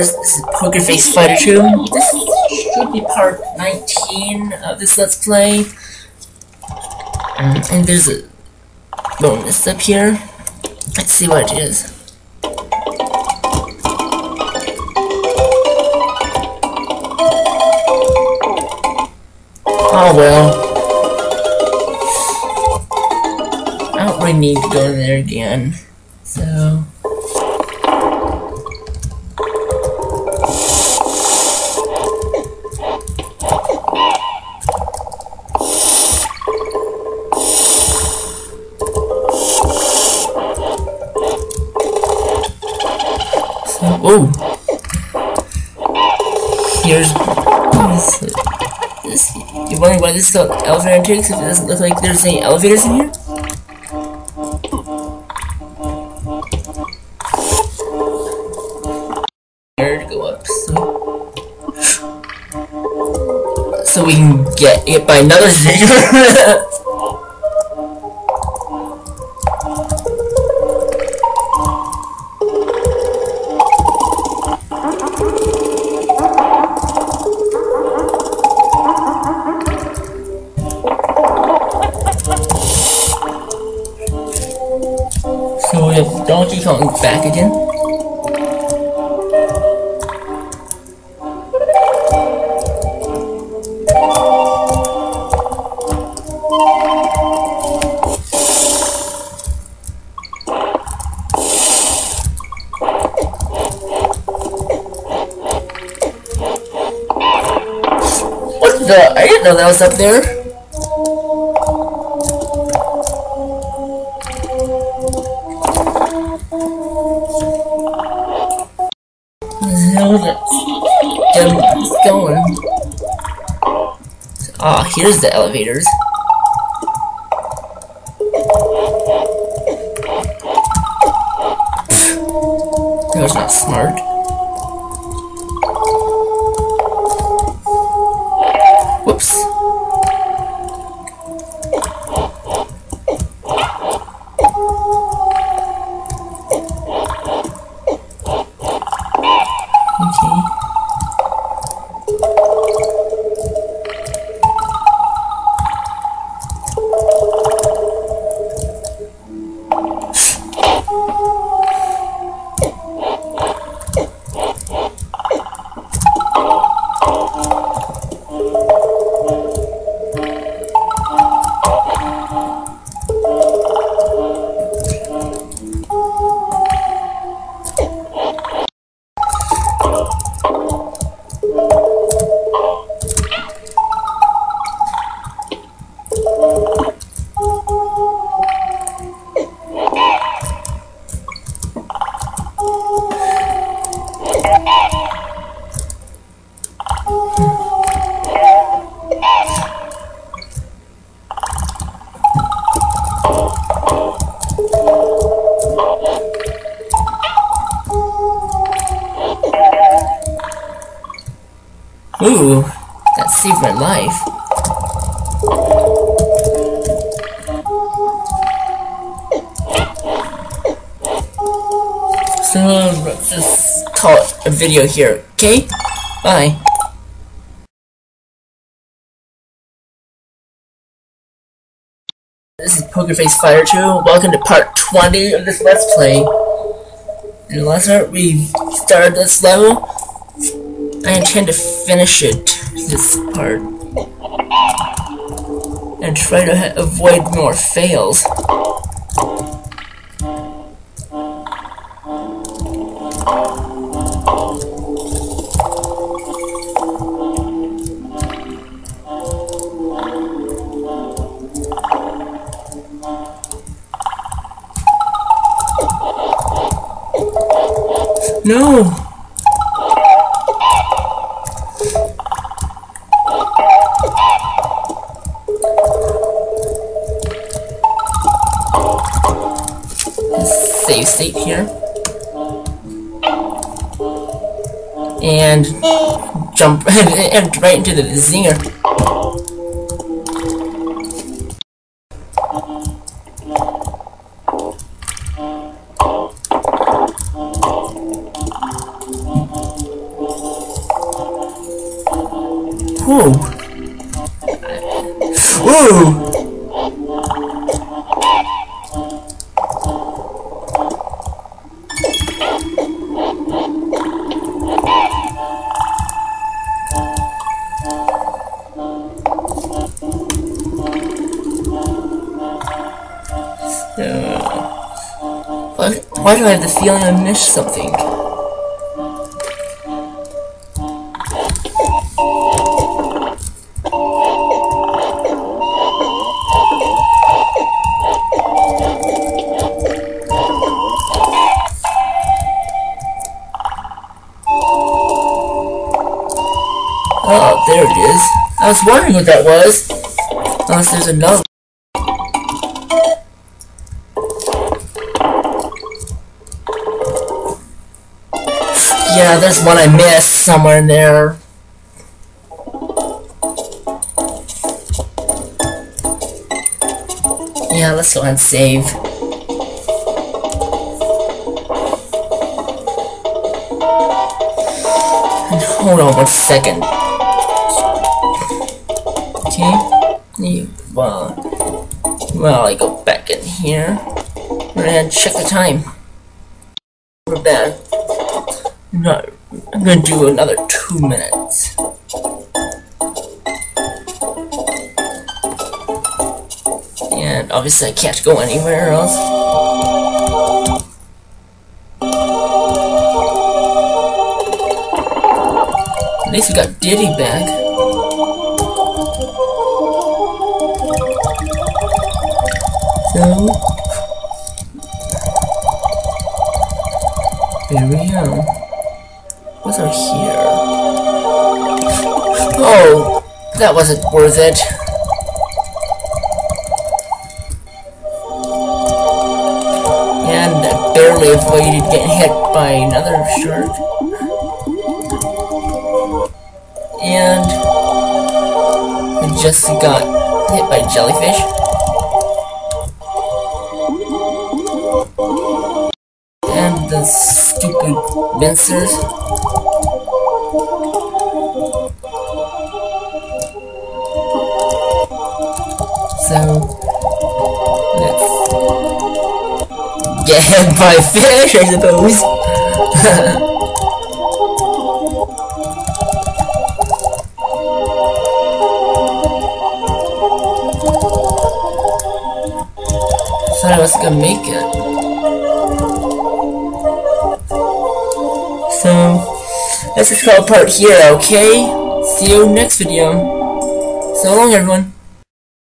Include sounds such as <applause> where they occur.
This is Poker Face Fighter 2. This should be part 19 of this Let's Play. Um, and there's a bonus up here. Let's see what it is. Oh well. I don't really need to go in there again. So... Oh! Here's this. you're wondering why this is called Elevator Antics if it doesn't look like there's any elevators in here? Here to go up, so we can get hit by another thing. <laughs> Kong back again. What the? I didn't know that was up there. Get going. Ah, here's the elevators. That was not smart. Whoops. That saved my life. So let's just call it a video here, okay? Bye. This is Poker Face Fighter 2. Welcome to part 20 of this Let's Play. The last part, we started this level. I intend to finish it, this part. And try to avoid more fails. No! save state here. And jump <laughs> and right into the zinger. Whoa. Whoa! Why, do I have the feeling I missed something? Was wondering what that was. Unless there's another. Yeah, there's one I missed somewhere in there. Yeah, let's go and save. Hold on one second. Okay. Well, well, I go back in here and check the time. We're back. No, I'm gonna do another two minutes. And obviously I can't go anywhere else. At least we got Diddy back. So... Here we go. What's over here? Oh, that wasn't worth it. And I barely avoided getting hit by another shark. And I just got hit by jellyfish. The stupid pincers. So let's get hit by <laughs> fish, I suppose. <laughs> I was gonna make it. Let's just call it part here, okay? See you next video. So long everyone.